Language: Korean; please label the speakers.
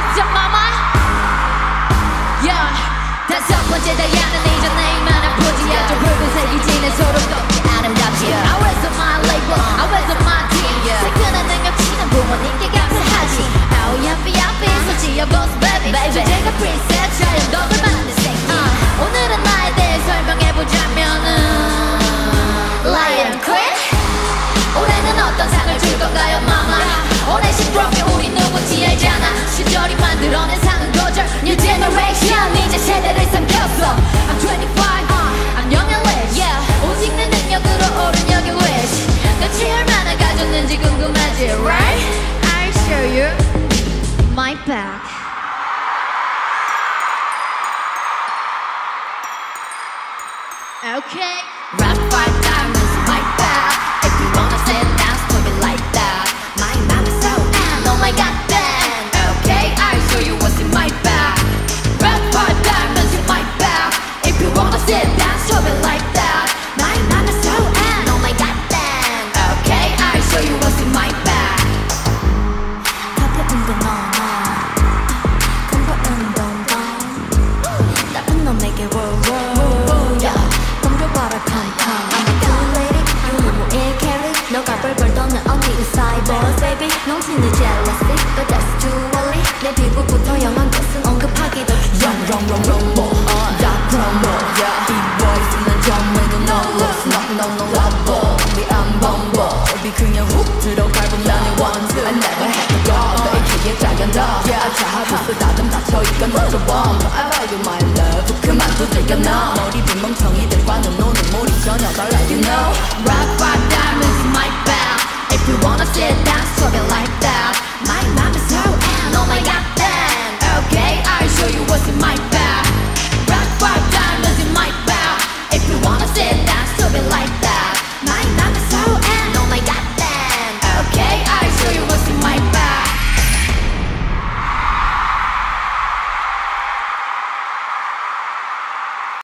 Speaker 1: 보자 마마 yeah. 다섯 번째 다이아는 이전에 이만한 포지 아주 붉은색이 서로 걷기 아름답 시절이 만들어낸 상은 거절 New generation 이제 세대를 삼켰어 I'm 25 I'm young and rich yeah. 오직 내 능력으로 오른 여기 wish 너치 얼마나 가졌는지 궁금하지 right? I'll show you my back Okay Rock five
Speaker 2: 벌벌 떠는 언니는 사이버 baby 넘치는 jealousy but that's too early 내 피부부터 영한 것은 언급하기도
Speaker 3: Wrong, wrong, wrong, wrong, more. That promo, yeah. B-boys in the jungle, no loss, no, no, no rubber. 우리 안 범버. 우리 그냥 훅 들어갈고 나는 one two. I never had to go. 너 AKA 작은 더. Yeah, 자하부스 다듬 닫혀있건 너저 bomb. I value my love. 그만 두들겨 너. 머리 빈 멍청이들과는 노는